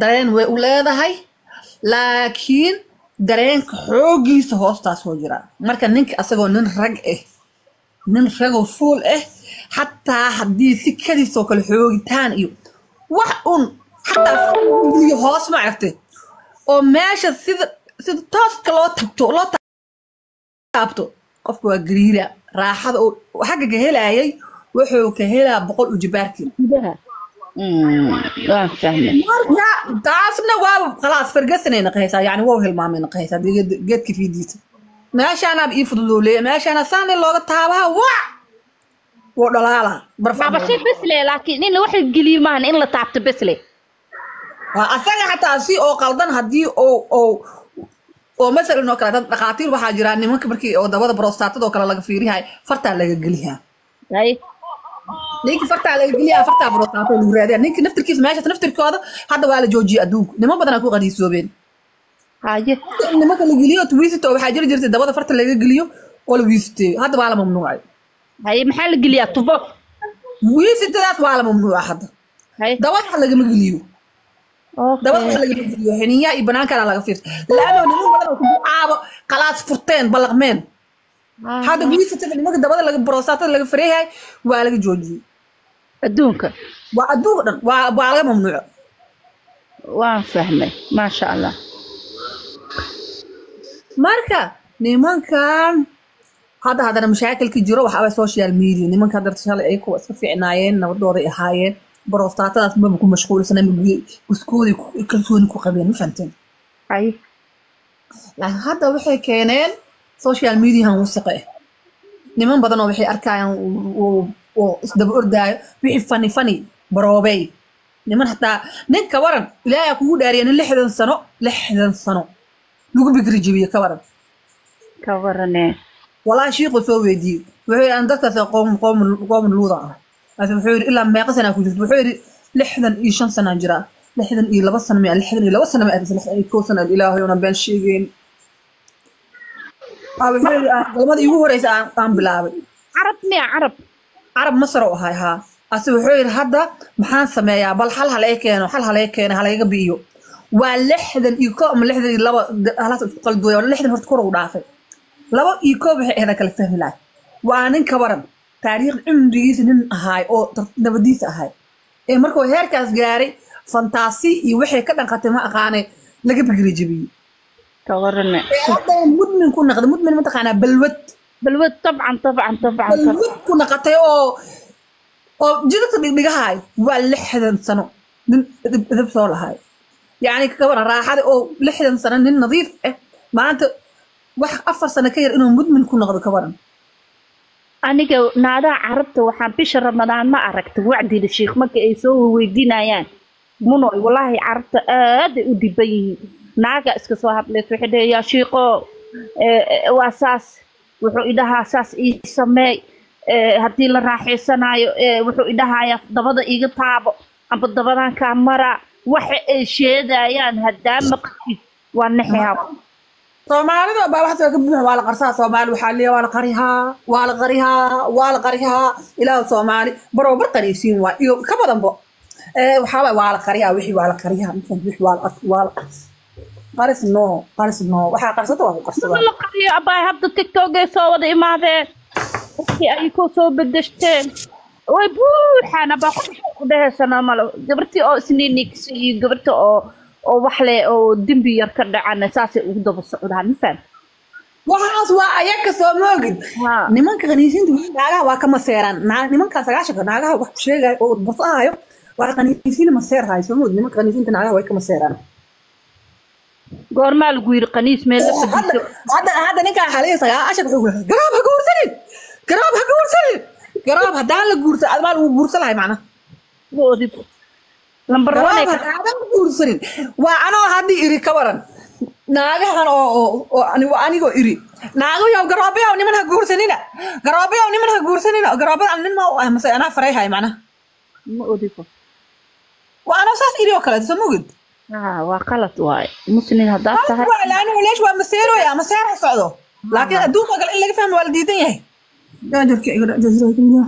dareen way u leedahay laakiin dareenka xoogiisa hoostaas soo jira. Marka ninka asagoo nin rag ah nin ragoo fuul ah xataa haddii si kadiisoo kale xoogitaan iyo wax un xataa iyo hoos ma aragtay oo meesha sida sida tooska loo tabto loo taabto qofka waa gariira. Raaxada oo xagga ka helaayay wuxuu ka helaa boqol ujibaarkii Mm, fahmay marka taasna waa khalaas fargasanay naqaysaa. Yani waa hilmaamay naqaysaa geed- geedka fiidiisa. Meeshaanaaba ii leeya meeshaana saana looga taabaha wac woo dhalaala. Taabasho besle laakiin in wax geliyo maahan in la taabto besle. Asaga xataa si oo qaldan haddii oo oo oo masalan oo kale dad dhakhaatiir waxaa jira nimanka markii oo dabada brostatad oo kale laga fiirihay fartaa laga geliyaa hay ninki fartaa laga geliyaa fartaa brostato lagu raadiya ninki naftirkiisa meeshaas naftirkooda hadda waa la joojiyay adduunku niman badanaa ku qadiisoobeen haye nimanka la geliyo twisito waxaa jiri jirtay dabada farta laga geliyo oo la wiisiteeyo hadda waa la mamnuucay haye maxaa la geliyaa tubo wiisitadaas waa la mamnuuca hadda dabada wax lagama geliyo dabada wax lagama geliyo xiniyaa iyo banaankana laga fiirta laano niman badan oo kubucaabo qalaas furteen ballaqmeen hadda wiisitada nimanka dabada laga brostatada laga fareeyahay waa laga joojiyey adduunka waa adduunka dhan waa waa laga mamnuuco waan fahmay maasha allah. Marka nimankan hadda haddana mashaakilka jiro waxaaba social media. Nimanka hadda shalay ay kuwa iska fiicnaayeen nabadooday ahaayeen. Brostatadaas maba ku mashquulsana guskooday kalsooni ku qabeen ma fahamteen haye laakiin hadda waxay keeneen social mediahan wasiqe ah niman badan oo waxay arkayaan oo isdaba ordaayo wixii fani fani baroobey niman xataa ninka waran ilaahay kugu dhaariya nin lixdan sano lixdan sano. Lagu bikri jebiye ka waran. Ka warane eh. walaahi shiiqu soo weydiiye wuxuu yidhi aan dadkaas qowm qowm qowmun luuda ah. Laasi wuxuu yidhi ilaa meeqa sanaa ku jirto. Wuxuu yidhi lixdan iyo shan sanaan jiraa lixdan iyo laba sano miya lixdan iyo laba sano miya lixdan iyo kow sano ilaahay been sheegeyn wuxuu yidhi ah, galmada iigu horeysa aan bilaabay. Carab miya carab carab masar u ahay haa ase wuxuu yidhi hadda maxaan sameeyaa? Bal hal halee keeno hal halee keeno halayga biiyo. Waa lixdan iyo ko ama lixdan iyo laba halas isku qalduway lixdan horta kor u dhaafay. Laba iyo koob waxay aheeda kala fahmi lahay waa nin ka waran taariikh cumrigiisa nin ahaay oo nabadiisa ahaay ee markuu heerkaas gaaray fantaasi iyo waxay ka dhanqatay ma aqaane laga bigiri jebiyey mudmin ku naqda mudmin mataqaanaa balwad. Balwad tabcan tabcan tabcan ku naqatay oo oo jidadka dhigdhigahaay waa lixdan sano nin edeb soo lahaay yacni ka waran raaxada oo lixdan sano nin nadiif ah maanta wax afar sano ka yar inuu mudmin ku noqdo ka waran aniga naadaha carabta waxaan bisha ramadaan ma aragta wacdiga sheikh marka ay soo weydiinayaan munoy walaahi carabta aaday u diban yihiin. Naaga iska soo hadlaysa waxay dhaheen yaa shiiqo waa saas. Wuxuu idhahaa saas ii sameey haddii la raaxaysanaayo eh, wuxuu idhahayaa dabada iga taabo amba dabadan kaa mara waxa ay sheegayaan haddaa maqsid waa naxeab soomaalida baa waxaas ka buuxa waa la qarsaa soomaali waxaa leeya waa la qarihaa waa la qarihaa waa la qarihaa ilaahu soomaali barobar qariisiin waa iyo ka badanbo ee waxaa waay waa la qariyaa wixii waa la qariyaa wixii waa la waa la qaris no qaris no waxaa qarsata waa ku qarsada la qariyo abaay hadda tiktokay soo wada imaadeen wixii ay ku soo bedeshteen way buuxaan abaa qof ku dhahaysana malo gabartii oo isniinigsi iyo gabartii oo oo wax leh oo dembi yar ka dhacana saasay ugu daba socdaan ma faham? Waxaas waa ayaga soo moogid. Nimanka qaniisiinta naagaha waa ka maseeraan naa nimanka sagaashanka naagaha wax ku oo basahayo waa qaniisiin maseer hayo soo moogid. Nimanka qaniisiinta naagaha way ka maseeraan goormaa lagu yiri qaniis meel la hadda ninkaa xaliya sagaashan wuxuu ku garaab ha guursanin garaab ha guursanin garaab haddaan la guursan admaa lagu guursan lahay macna. Goodib lambar garaab one haddaadan la guursanin. Waa anoo haddii iri ka waran. Naagahan oo oo anigoo iri. Naagayow garaabayow niman ha guursanina. Garaabayow niman ha guursanina. Garaabada nin ma u ah mase anaa farayhay macna. Ma odibo waa anoo saas iri oo kaleeto soo mogid waa qalad waaye muslin haddaad tahay. waa maseeroy ama seer ha socdo. Laakiin adduunka kale in laga fahmo waa la diidan yahay yaa jirka iga dhac jazira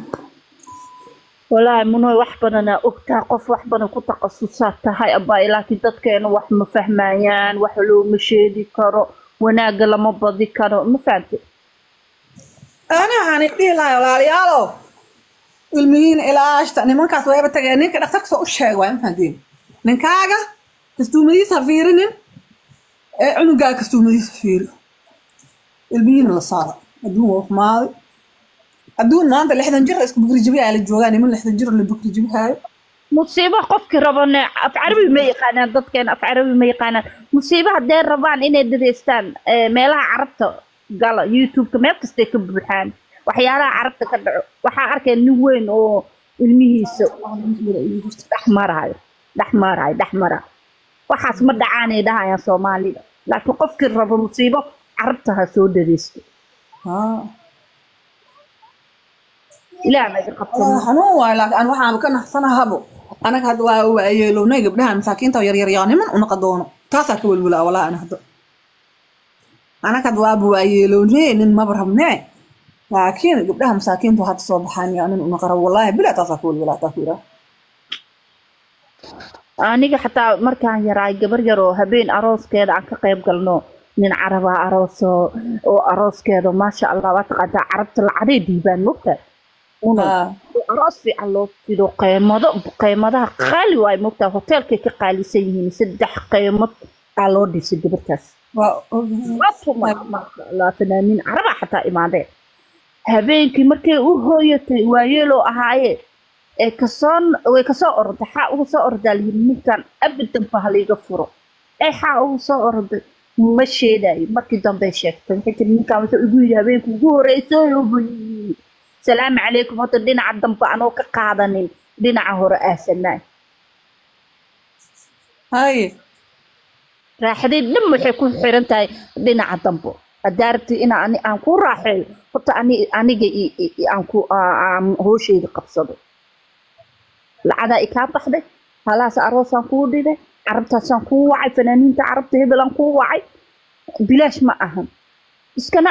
walaahi munoy wax badanaa ogtaa qof wax badan ku takhasusaa tahay abaay laakiin dadkeena wax ma fahmayaan wax looma sheegi karo. Wanaagga lama badi karo. Ma fahamte ana waxaan dhihi lahay walaalayaalow ilmihiin ilaashta. Nimankaas wayba tageen ninka dhaktarka soo u sheeg waa mafahantiin ninkaaga kastuumadiisa ha fiirinin ee cunugaaga kastuumadiisa fiiri. Ilmihiina la saara adduun waa xumaaday adduun maanta lixdan jir isku bukri jibiyaa la joogaa niman lixdan jir la bukri jibihaayo musiibo qofkii rabane af carabi ma yaqaanaan dadkeena af carabi ma yaqaanaan musiibo haddee rabaan inay dhageystaan eh, meelaha carabta gala youtubeka meel kastay ka buuxaan waxyaalaha carabta ka dhaco waxaa arkaya nin weyn oo ilmihiisa dhex maraayo dhex maraayo dhex maraayo waxaas ma dhacaanay dhahayaan soomaalida laakiin qofkii rabo musiibo carabta ha soo dhageysto haa ilaah naga qabto Waa xanuun waayo laakiin an waxaan ka naxsanahabo anaga hadda waa waayeelownay gabdhahan masaakiinta oo yaryar yaa niman unaqa doono taasaa ka welwelaa walaa ana hadda anaga hadda waaba waayeelownay nin maba rabnee laakiin gabdhaha masaakiintu hadda soo baxaan yaa nin unaqa rabo wallaahi bilaa taasaa ka welwelaa taa ku iraa aniga xataa markaan yaraay gabar yar oo habeen arooskeeda aan ka qayb galno nin caraba arooso oo arooskeeda maasha allah waa taqaantaa carabta lacaday dhiibaan mogta una Haa. Aroos fiican loo fido qeymado qeymadaha qaali waay mogtaa hoteelkay ka qaalisan yihiin saddex qeymad aa loo dhisay gabartaas fanaaniin caraba xataa imaadeen habeenkii markay u hooyatay waayeeloo ahaaye way ka soo orday xaa ugu soo ordaa layiri ninkan abadan ba haliiga furo. Ee xaa ugu soo orday ma sheedayo markii dambe sheegtay waxay tiri ninkan wuxuu igu yidhi habeenka ugu horreysay salaamu calaykum horta dhinaca dambe anoo ka qaadanin dhinaca hore aasanaa haye raaxadeed dhan waxay ku xiran tahay dhinaca dambe haddaa rabtid ina ani aan ku raaxeeyo horta ani aniga aan hooshayda qabsado lacadaa i kaa baxday halaas aroosaan kuu dhigay carabtaasaan kuu wacay fanaaniinta carabta hebelaan kuu wacay bilaash ma ahan. Iskana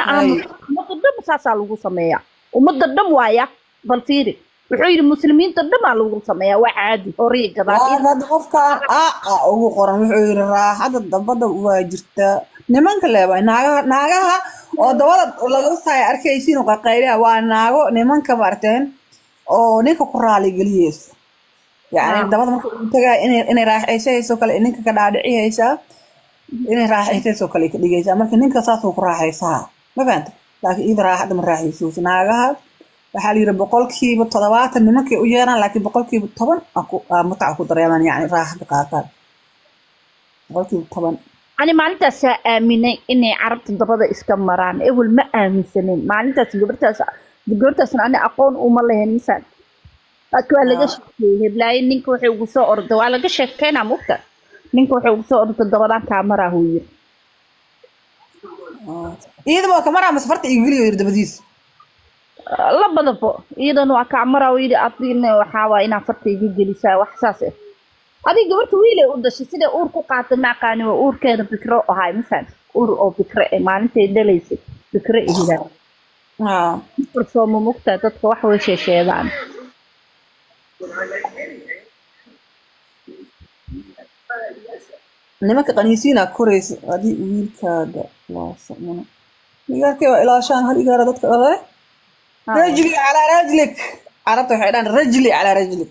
ummadda dhan saasaa lagu sameeyaa ummadda dhan waaya bal fiiri. Wuxuu yidhi muslimiinta dhan baa lagu sameeyaa waa caadi waa hadda qofkaan aaqa ugu qoran wuxuu yidhi raaxada dabada waa jirtaa nimanka leeba naagaha naagaha oo dabada laga saaya arkaysiin oo qaqayliya waa naago nimanka maarteen oo ninka ku raali geliyeysa yacni Ah. dabada marka tagaa inay inay raaxaysayso kale ninka ka dhaadhiciyaysaa inay raaxaysayso kale ka dhigaysaa marka ninka saasuu ku raaxaysaa. Ma fahanta laakiin iyada raaxada ma raaxaysayso naagaha waxaa la yidhi boqolkiiba toddobaatan nimankay u yeeraan laakiin boqolkiiba toban mutaca ku dareemaan yacni raaxada qaataan boqolkiiba toban ani maalintaasaa aaminay inay carabta dabada iska maraan ewel ma aaminsanin maalintaas gabartaas gabartaasna ani aqoon uma lahayn misaan laakiin waa laga sheekeeyey heblaaye ninka waxay ugu soo orday waa laga sheekeynaa mugta ninka waxay ugu soo orday dabadaan kaamaraa huu yiri iyadaba waa kamaraa masfarta iyo geliyo yidhi dabadiisa labadaba iyadana waa kaamaraa uu yidhi adigna waxaa waa inaa farta iga gelisaa wax saas ah adiga gabarta wiilay u dhashay siday uur ku qaatay ma aqaani waa uurkeeda bikro ahay misaan uur oo bikre eh maalintay dhalaysay bikre ihidaan Haa. farsooma mugtaa dadka wax way sheesheedaan. Nimanka qaniisiina koraysa adii wiilkaaga laasmano dhigaarkay waa ilaashaan hal igaara dadka dhale ah. rajli calaa rajlik. Carabta waxay dhaan rajli calaa rajlik.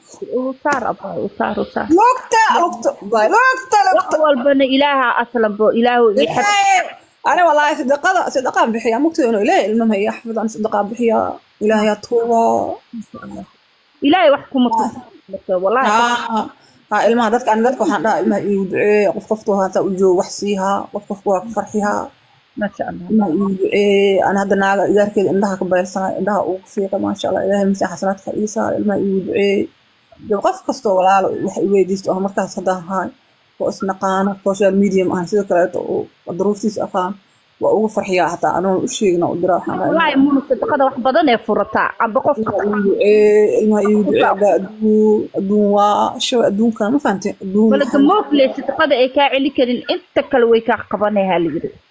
Lugta lugta lugta lugtawalbana ilaaha aslanbo ilaahu ani walaahi sadaqada sadaqaan bixiyaa mugtida inuu ilaahay ilmamaya xafidaan sadaqaan bixiyaa ilaahayaa tuubaa ilaahay wax kuma ah. ah, ilmaha dadka ani dadka waxaan dhahaa ilmaha iigu duceeya qof qoftuu haataa u joogo wax siihaa qof qofku waa ku farxihaa aan hadda naaga igaarkeeda indhaha ka baylsanay indhaha ugu fiiqa maasha allah ilaahay masiix xasanaadka ii saar ilmaha iigu duceeye dee qof kastoo walaalo wax i weydiisto oo markaas haddaan haay oo isnaqaano social medium ahan sidoo kaleeto oo daruurtiisa aqaan waa ugu farxiyaa hataa anoon u sheegna u dira wax badan ee furataa amba qofka ilmaha iigu ducee baa adduun adduun waa shawa adduunkan ma fahamtay adduun walaga moogle sadaqada ay kaa celi karin inta kale way kaa qabanayhaa layidhi Ah,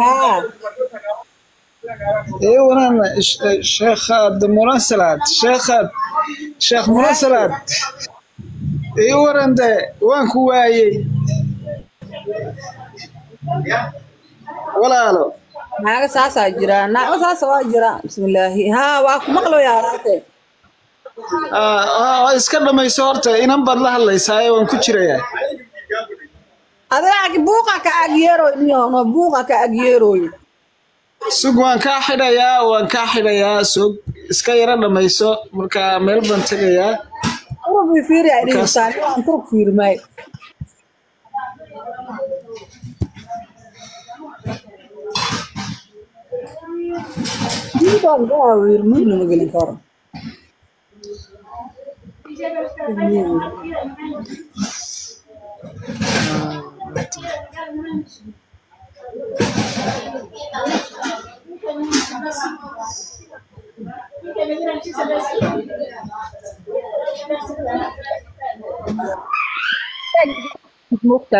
haa ايه وانا شيخ مناسبات شيخ شيخ مناسبات ايه ورن ده وان كوايي walaalo naaga saasaa jira naaga saasa waa jira bismillaahi haa waa ku maqlayaa alaabte Ah, ah, iska dhamayso horta inan baad la hadlaysaa ee waan ku jirayaa adiga buuqa ka agyeeroy niyono buuqa ka agyeeroy sug waan kaa xidhayaa waan kaa xidhayaa sug. Iska yaro dhamayso marka meel baan tegayaa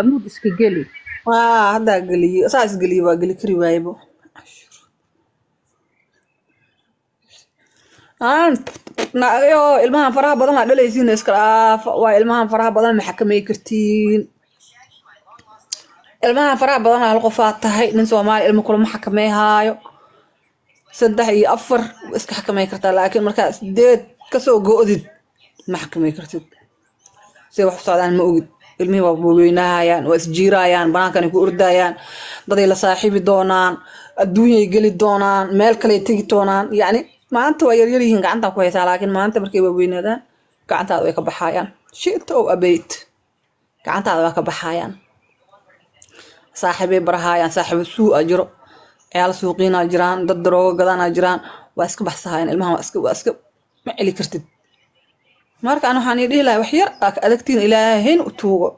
muud iska geli haddaa geliyo saas geliyo waa geli kari waayebo ilmahan faraha badan aa dhalaysiin iska dhaaf waa ilmahan faraha badan ma xakamay kartiin ilmahan faraha badan hal qofaad tahay nin soomaali ilmo kulama xakamay haayo saddex iyo afar iska xakamay kartaa laakiin markaa sideed ka soo go-did ma xakamay kartid. Siday wax u socdaan ma ogid? Ilmihii waa waaweynahayaan waa isjiirayaan banaankanay ku ordayaan daday la saaxiibi doonaan adduunyay geli doonaan meel kaley tegi doonaan. Yacni maanta waa yaryar yihiin gacantaa ku haysaa laakiin maanta markay waaweynaadaan gacantaada way ka baxayaan shita o abeyt gacantaada waa ka baxayaan saaxiibay barahayaan saaxiibo suu a jiro. Ciyaal suuqiinaa jiraan dad daroogo gadanaa jiraan. Waa iska baxsahayaan ilmahan waa iska ma celi kartid. Marka an waxaan dhihi lahay wax yar aa ka adagtiin ilaahayna u tuugo.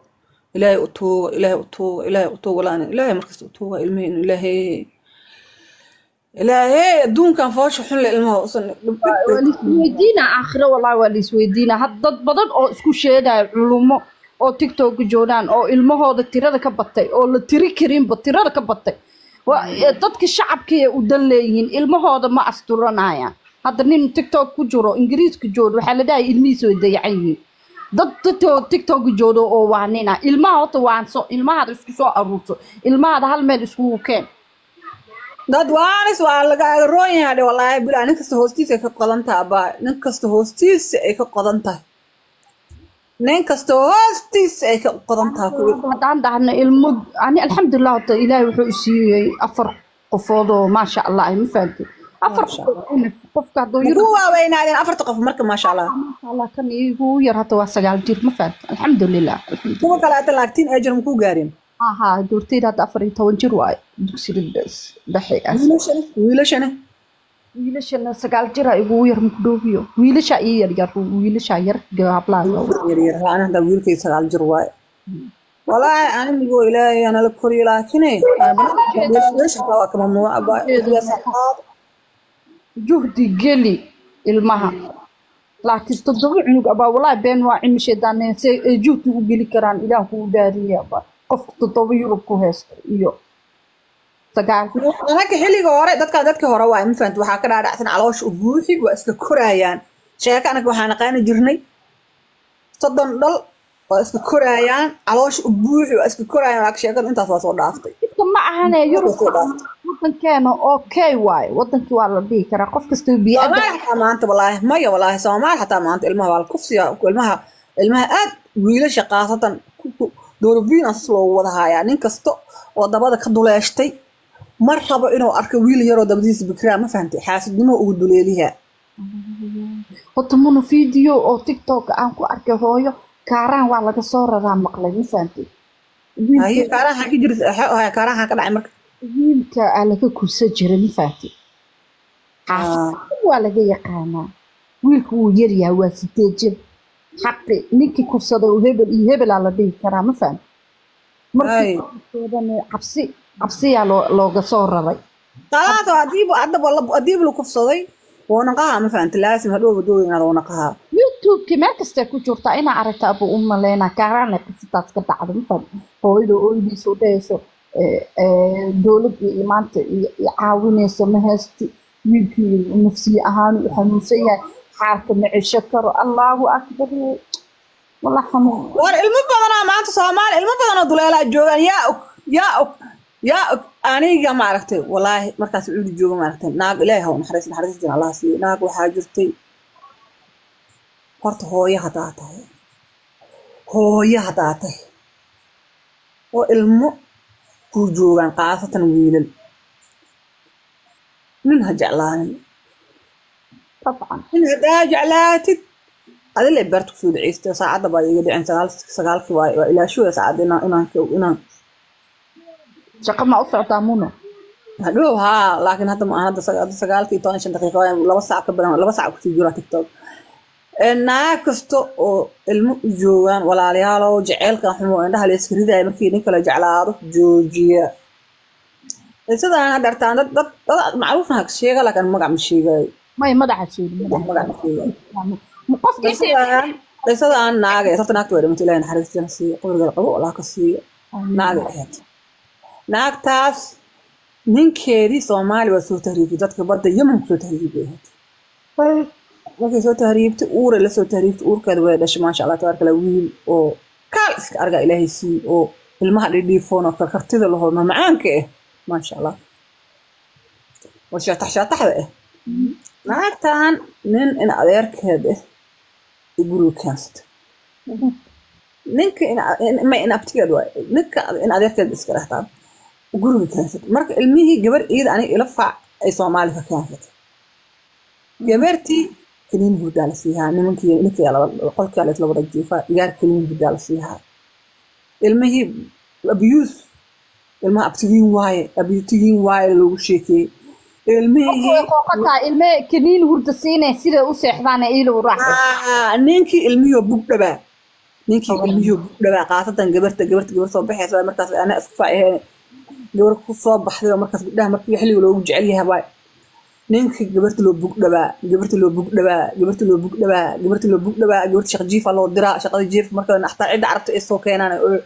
Ilaahay u tuugo ilaahay u tuugo ilaahay u tuugo laan ilaahay markasta u tuuga ilmihiin ilaahay. Ilaahay adduunkan foosha xun le ilmaha waa laisweydiinaa aakhiro wallahi waa laisweydiinaa had dad badan oo isku sheegaya culumo oo tiktok joogaan oo ilmahooda tirada ka batay oo la tiri karinba tirada ka batay. Ee, dadka shacabkii u dan leeyihiin ilmahooda ma asturanayaan hadda nin tiktok ku jiro ingiriiska jooga waxaa la dhahay ilmihiisa way dayacan yihiin dad tiktok joodo oo waanina ilmaha horta waanso ilmahaada isku soo aruurso ilmahaada hal meel iskugu keen dad waanis waa lagaaga roon yahay dhe wallaahi bilaa nin kasta hoostiisa ay ka qodan tahay abaa nin kasta hoostiisa ay ka qodan tahay nin kasta hoostiisa ay ka qodan tahay kuwi haddaan dhahno ilmo ani alxamdulilah horta ilaahay wuxuu isiiyey afar qofood oo maasha allah ma fahamtay afar qofka hadduu yar waaweynaadeen afarta qof marka maasha allah allah kan igu yar hata waa sagaal jir ma fahamtay alxamdulilah kuwa kale atan laagtiin ejar makuu gaareen aha doortayda hadda afar iyo toban jir waaye dugsiga dhexe wiilashana wiilashana sagaal jira igu yar makudhoobiyo wiilasha iyo yaryar wiilasha yar gaablaha yaryar haan hadda wiilkay sagaal jir waaye walaahi animigoo ilaahay anala koriyo laakine waa ka juhdi geli ilmaha laakiin toddoba cunug abaa walaahi been waa cimisheedaan se ay juhdi u geli karaan ilaah kuu dhaariya abaa qofka toddoba yurub ku haysta iyo anaka xilliga hore dadka dadka hore waa ma fahamti waxaa ka dhaadhacsan caloosha u buuxi waa iska korayaan. Sheeka anaga waxaan aqaani jirnay. Soddon dhal waa iska korayaan. Caloosha u buuxi waa iska korayaan. Laakiin sheekada intaas waa soo dhaaftay. Ma ahane yurub wadankeena okay waaye wadankii waa la dhihi karaa. Qof kastoo bii'ada soomaali xataa maanta walaahi maya walaahi soomaali xataa maanta ilmaha waa la kufsiya ilmaha ilmaha aad wiilasha qaasatan doorabiin asas loogu wada haayaa nin kasta oo dabada ka duleeshtay ma rabo inuu arko wiil yaroo dabadiisa bikiraa ma fahantay xaasidnimo ugu duleeliyaa horta munu video oo tiktok aan ku arkay hooyo kaaraan waa laga soo raraa maqlay ma fahantay haye kaaraha ka dhacay marka. Wiilka aa laga kursa jiray ma fahantay xaafid waa laga yaqaanaa. Wiilku wuu yaryahay waa sideed jir? Xaqi ninkii kufsaday uu hebel iyo hebelaa la dhihi karaa ma faham markii cabsi cabsiyaa looga soo raray khalaas hadiib hadaba hadiib meel kastaa ku jirtaa inaa aragta abu u maleyna kaaraana qisadaas ka dhacda ma fahamta hooyada ooydiisa u dhahayso eh, eh, dowladda iyo i caawinayso ma heesti. Wiilkii nafsiye ahaan u xanuunsan yahay. Xaarka ma cesho karo. Allahu akbar. War ilmo badanaa maanta soomaali ilmo badanoo duleelaa joogaan. Yaa og yaa og yaa aniga maaragtay walaahi markaas cuudi jooga maaragtay naag ilaahi haw naxariis naxariis jira allah siiyo naag waxaa jirtay horta hooyo haddaa tahay. Hooyo haddaa tahay. Oo ilmo kuu joogaan khaasatan wiilal. Nin ha jeclaanin. Dabcan nin haddaa jeclaatid adila barta ku soo dhaceysta saacadda baa iga dhicin sagaalkii waa ilaashooya saacadda inaan inaan shaqo ma u socdaa muno? Hadhow haa laakiin hadda hadda saga- hadda sagaalkii toban shan daqiiqa waa laba saac ka badan laba saac ku sii jira tiktok. Ee, naag kasta oo ilmo u joogaan walaalayaalow jeceylkan xumo indhaha la iska ridaya markii nin kale jeclaado joojiya. Ee, sidaan hadda artaan dad dad dad macruufna ha sheega laakiin magac ma sheegayo may madaxa sheegi madaxa magac ma sheegayo qofkii qisadaan naagay horta naagta way dhimatay ilaahay naxariistiina siiyo qabrigeeda qabo allah ka siiyo naagay ahayd naagtaas ninkeedii soomaali waa soo tahriibtay dadka badda yemen ku soo tahriibay. Ahayd markay soo tahriibtay uuray la soo tahriibtay uurkeeda way dhashay maasha allah tabaaraka allah wiil oo kaal iska argaa ilaahay siiyo oo ilmaha dhidhiifoon oo karkartida lahoo mamacaanka ah maasha allah oo shaatax shaataxda ah naagtan nin in adeerkeed ah ay guriga keensatay ninka in- in- ma in abtigeed waay ninka in adeerkeed iska dhextaa guriga keensatay marka ilmihii gabar iyada aniga ila faac ay soomaali ka keensatay gabartii kaniin hurdaa la siihaa nimankii ninkii qolkaa la isla wada jiifaa igaar kaniin hurdaa la siihaa ilmihii abuse ilmaha abtigiin waaye abtigiin waaye loogu sheekeeyey ilmihii kaniin hurda siinay sida u seexdaan ninkii ilmihii bug dhabaa ninkii ilmihii bug dhabaa qaasatan gabarta gabarta gabar soo baxaysa markaas ana isku faaciheen gabar ku soo baxday oo markaas gabdhaha markii xilliga loogu jecel yahay waay ninkii gabarta loo bug dhabaa gabarta loo bug dhabaa gabarta loo bug dhabaa gabarta loo bug dhabaa gabarta shaq jiifa loo diraa shaqada jiif marka xataa cidda carabta ay soo keenaan oo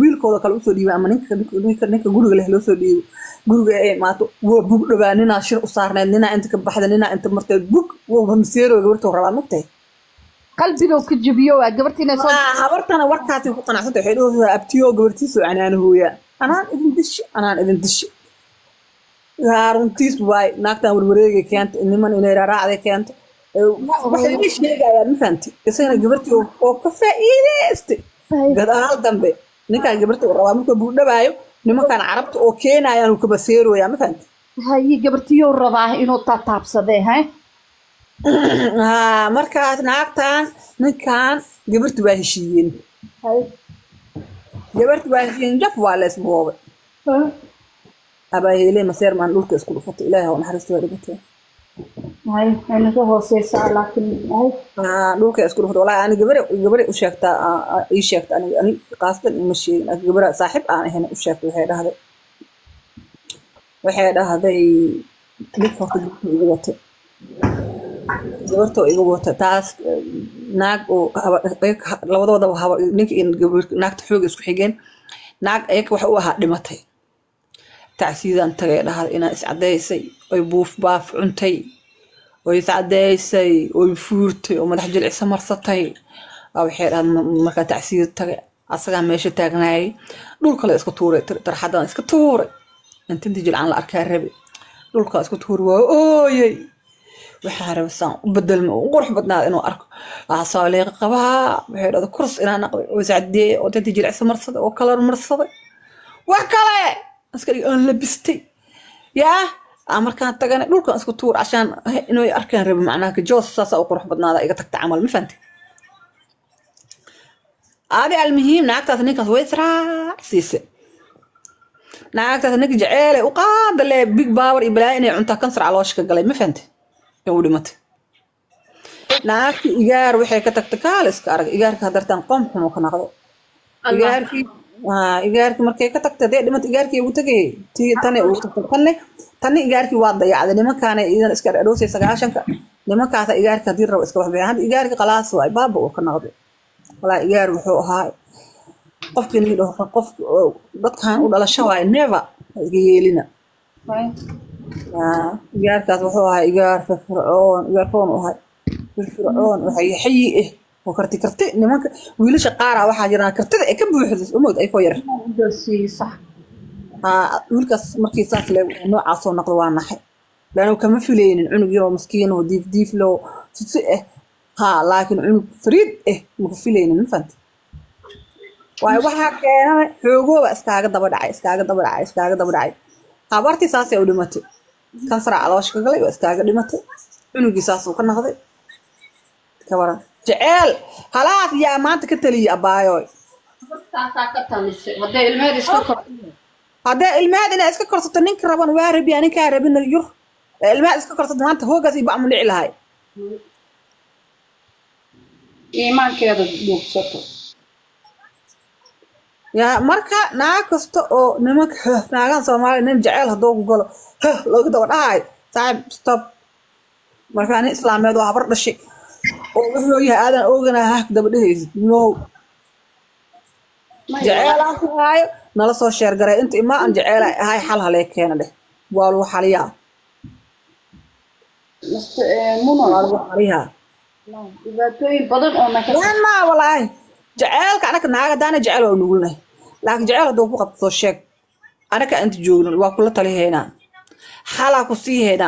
wiilkooda kale u soo dhiibaan ama ninka ninka ninka guriga leh loo soo dhiibo. Guriga ay imaato waa bug dhabaa ninaa shir u saarneed ninaa inta ka baxda ninaa inta marteed bug waa maseero gabartoo rabaa mugtahay qalbigow ka jabiyo waa gabartiina habartana warkaasi ku qanacsantay waxay dhahaysaa abtiyo gabartiisoo canaanahooya anaan idin dishi anaan idin dishi. Runtiis waay naagtan warwareegay keenta niman inay raaraacday keenta Ee, waxay ii sheegayaan ma fahamti isagana gabartii oo- ka faa'iidaystay gadaal dambe ninkaan gabarta uu rabaa markuu buudhabaayo nimankaan carabta oo keenayaan uu kabaseerooyaa ma fahamti hayi gabartiyou rabaa inuu taataabsadee Ah, markaas naagtan ninkaan gabarti waa heshiiyeen gabarti waa heshiiyeen jaf waa la isboobay abaaheele maseer maan dhulka isku dhufatay ilaahi ha u naxariista waa Ah, dhulka isku dhufatay. Walaahi ani gabare gabare u sheegtaa ii sheegta aniga ani qaasdan ima sheegin. Gabara saaxiib aan ahayn u sheegtay waxay dhahday. Waxay dhahday ninka horta iga watay gabartoo iga wata taas naag oo labadoodaba naagta xooga isku xigeen naag ayaga waxa u ahaa dhimatay tacsiidaan tagay dhahday inaa iscadaysay oy buuf baaf cuntay oy iscadaysay oy fuurtay oo madax jilcisa marsatay waxay dhahday ma- markaa tacsiid tagay asagaa meesha taagnaayay dhulkale iska tuuray tar- tarxadan iska tuuray intintii jilcaan la arkaa rabe dhulkaa iska tuuray waa ooyey waxaa raba saan u bedelma u qurux badnaada inuu arko. Waxaa leeqa qabaa waxay dhahda kurs inaa naqday oo iscadeeyay oo tintii jilicsa marsaday oo kalar marsaday. Wax kale! Askariga aan labistay. Yaa? Aan markaan tagana dhulkan isku tuur cashaan inay arkaan rabi macnaha joos saasaa u qurux badnaada iga tagta camal ma fahanti? Adi almuhiim naagtaas ninkaas way israacsiise naagtaas ninka jeceelay u qaada lee big power iyo balaayo inay cuntaa kansar caloosha ka galay ma fahanti ee u dhimatay igaar waxay ka tagtay kaaliska arag igaarka hadartaan qom xumo ka naqdo. Igaarkii igaarkii markay ka tagtay dee dhimata igaarkii ugu tagay tane ugu tagtay. Tanne tanne igaarkii waa dayacday. Nimankaana idan iska dhadhoosay sagaashanka. Nimankaasa igaarka haddii rabo iska waxbeen hadda igaarkii qalaas waay baaba uu ka naqday. Walaa igaar wuxuu ahaa qofkii qof dadkan u dhalasho waay never iga yeelina igaarkaas wuxuu ahaa igaar firfircoon igaar foon u ahay firfircoon waxay xayi ah oo karti karti nimanka wiilasha qaara waxaa jiraan kartida ay ka buuxdo umowd ay koo yar. Haa wiilkaas markii saas le noocaasoo noqdo waa naxay. Laanu kama filaynin cunug yaroo maskiin oo diif diif loo tusi ah haa laakiin cunug fariid ah maka filaynin ma fahanta waayo waxaa keenay xoogooba iskaaga daba dhacay iskaaga daba dhacay iskaaga daba dhacay. Habartii saasay u dhimatay kansara caloosha ka galay waa iskaaga dhimatay. Cunugii saasuu ka noqday. Ka waran. Jeceel halaas yaa maanta ka iska kor haddee ilmaheed inay iska korsato ninka raban waa rabiya ninkaa rabin yur. Ee ilmaheed iska korsato maanta hoogaas iyo bacmu dhici lahay. Iimaankeeda dhuugsato yaa marka naag kasta oo nimanka naagan soomaaliya nin jeceel hadduu ku galo huh, looga daba dhahayo saaxib stop. Markaa nin islaameed oo habar dhashay oo wuxuu yahay aadan oogana ha daba dhehaysid no. Jeceylaan ku haayo nala soo sheergaray inta imaa aan jeceyla ahay xal halee keena dheh. Waa lagu xaliyaa. Muno. Waa lagu xaliyaa. Dhibaatooyin badan oo naka jaceylka anaka naaga daana jecel waa nugulnahay laakiin jecel hadduu ku qabto soo sheeg anaka inta joogno waa kula talihaynaa xalaa ku sii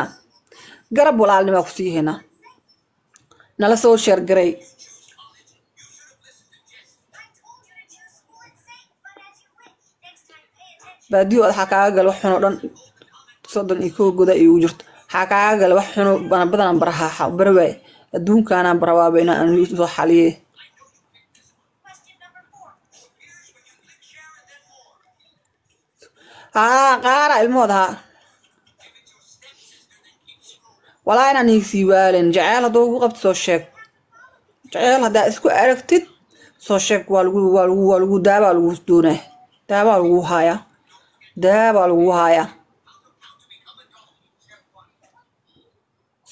garab walaalnimaa ku sii nala soo sheergaray baadiyo waxaa kaaga gala wax xunoo dhan. Soddon iyo kow goda igu jirto waxaa kaaga gala wax xuno badanaan barahaa barawaay. Adduunkaanaan barawaaba inaan anu soo xaliye haa qaara ilmahooda haa walaa inaan higsii waalen jaceyl hadduu ugu qabto soo sheeg. Jaceyl haddaa isku aragtid soo sheeg waa lagu waa lagu waa lagu daabaa lagu doonaa. Daabaa lagu haayaa. Daabaa lagu haayaa.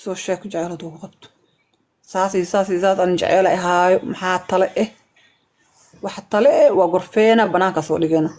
Soo sheeg jaceyl hadduu ugu qabto. Saas iyo saas iyo saas aan jaceyl ay haayo maxaa tale eh? Waxa tale eh? Waa gorfeena. Banaanka soo dhigayna